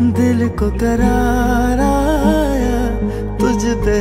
दिल को करार आया तुझ पे